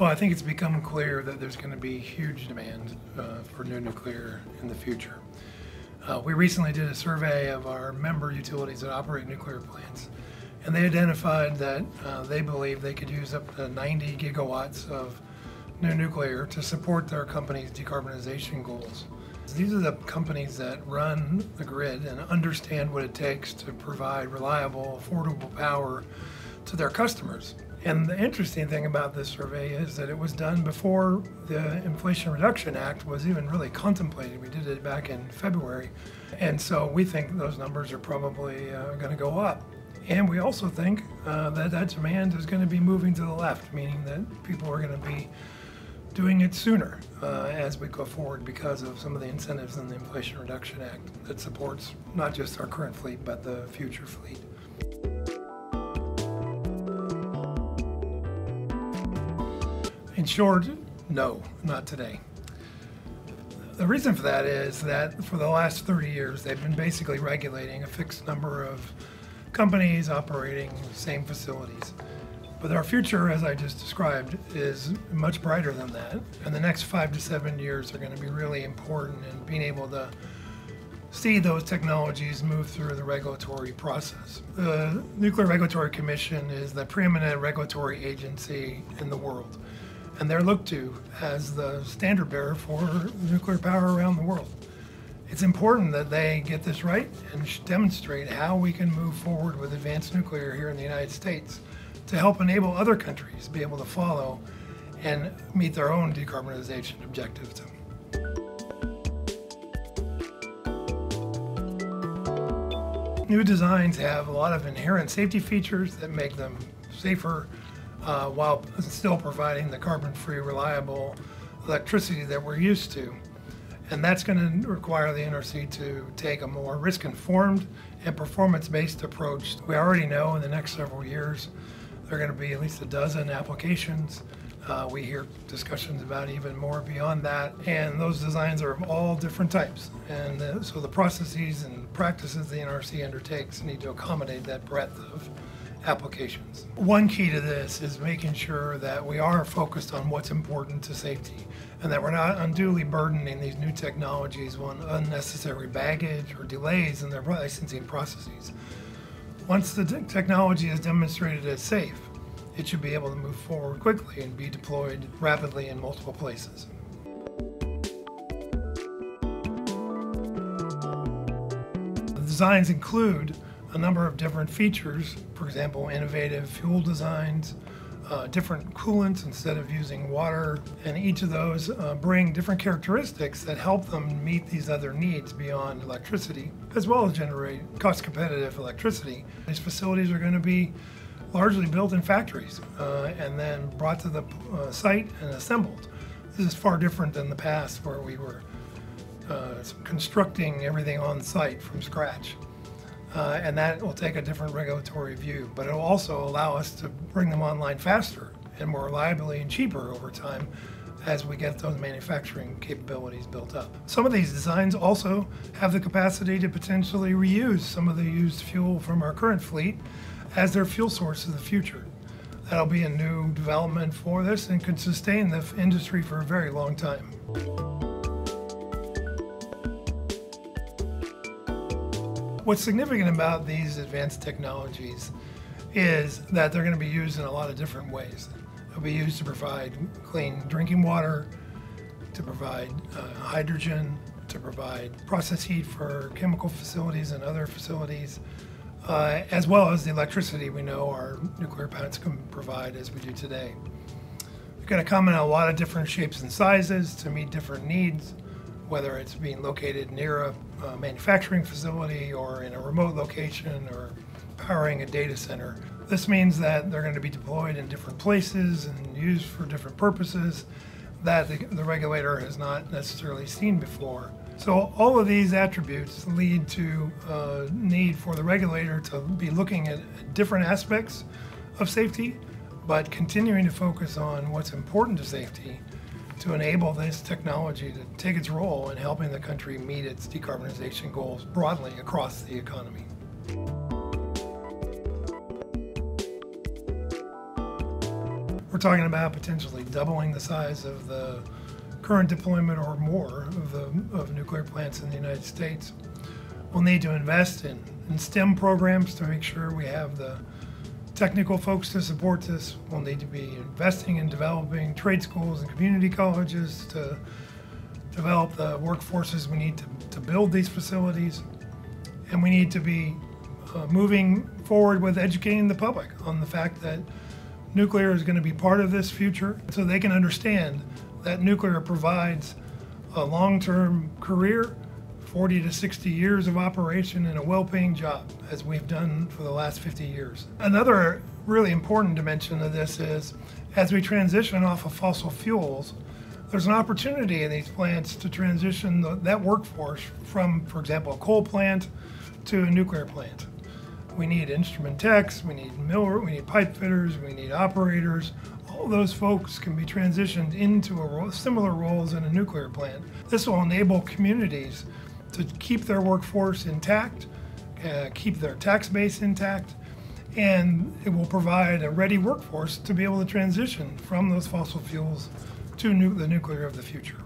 Well, I think it's become clear that there's going to be huge demand uh, for new nuclear in the future. Uh, we recently did a survey of our member utilities that operate nuclear plants, and they identified that uh, they believe they could use up to 90 gigawatts of new nuclear to support their company's decarbonization goals. These are the companies that run the grid and understand what it takes to provide reliable, affordable power to their customers. And the interesting thing about this survey is that it was done before the Inflation Reduction Act was even really contemplated. We did it back in February. And so we think those numbers are probably uh, going to go up. And we also think uh, that that demand is going to be moving to the left, meaning that people are going to be doing it sooner uh, as we go forward because of some of the incentives in the Inflation Reduction Act that supports not just our current fleet, but the future fleet. In short, no, not today. The reason for that is that for the last 30 years, they've been basically regulating a fixed number of companies operating same facilities. But our future, as I just described, is much brighter than that. And the next five to seven years are going to be really important in being able to see those technologies move through the regulatory process. The Nuclear Regulatory Commission is the preeminent regulatory agency in the world and they're looked to as the standard bearer for nuclear power around the world. It's important that they get this right and demonstrate how we can move forward with advanced nuclear here in the United States to help enable other countries to be able to follow and meet their own decarbonization objectives. New designs have a lot of inherent safety features that make them safer uh, while still providing the carbon-free, reliable electricity that we're used to. And that's going to require the NRC to take a more risk-informed and performance-based approach. We already know in the next several years there are going to be at least a dozen applications. Uh, we hear discussions about even more beyond that, and those designs are of all different types. And uh, so the processes and practices the NRC undertakes need to accommodate that breadth of applications. One key to this is making sure that we are focused on what's important to safety and that we're not unduly burdening these new technologies with unnecessary baggage or delays in their licensing processes. Once the technology is demonstrated as safe, it should be able to move forward quickly and be deployed rapidly in multiple places. The designs include a number of different features, for example, innovative fuel designs, uh, different coolants instead of using water, and each of those uh, bring different characteristics that help them meet these other needs beyond electricity, as well as generate cost competitive electricity. These facilities are going to be largely built in factories uh, and then brought to the uh, site and assembled. This is far different than the past where we were uh, constructing everything on site from scratch. Uh, and that will take a different regulatory view. But it will also allow us to bring them online faster and more reliably and cheaper over time as we get those manufacturing capabilities built up. Some of these designs also have the capacity to potentially reuse some of the used fuel from our current fleet as their fuel source of the future. That'll be a new development for this and could sustain the industry for a very long time. What's significant about these advanced technologies is that they're going to be used in a lot of different ways. They'll be used to provide clean drinking water, to provide uh, hydrogen, to provide process heat for chemical facilities and other facilities, uh, as well as the electricity we know our nuclear plants can provide as we do today. They're going to come in a lot of different shapes and sizes to meet different needs whether it's being located near a, a manufacturing facility or in a remote location or powering a data center. This means that they're going to be deployed in different places and used for different purposes that the, the, regulator has not necessarily seen before. So all of these attributes lead to a need for the regulator to be looking at different aspects of safety, but continuing to focus on what's important to safety to enable this technology to take its role in helping the country meet its decarbonization goals broadly across the economy. We're talking about potentially doubling the size of the current deployment or more of, the, of nuclear plants in the United States. We'll need to invest in, in STEM programs to make sure we have the technical folks to support this. We'll need to be investing in developing trade schools and community colleges to develop the workforces we need to, to build these facilities. And we need to be uh, moving forward with educating the public on the fact that nuclear is going to be part of this future so they can understand that nuclear provides a long term career, 40 to 60 years of operation, and a well paying job, as we've done for the last 50 years. Another really important dimension of this is as we transition off of fossil fuels, there's an opportunity in these plants to transition the, that workforce from, for example, a coal plant to a nuclear plant. We need instrument techs, we need miller, we need pipe fitters, we need operators. All those folks can be transitioned into a role, similar roles in a nuclear plant. This will enable communities to keep their workforce intact, uh, keep their tax base intact, and it will provide a ready workforce to be able to transition from those fossil fuels to nu- the nuclear of the future.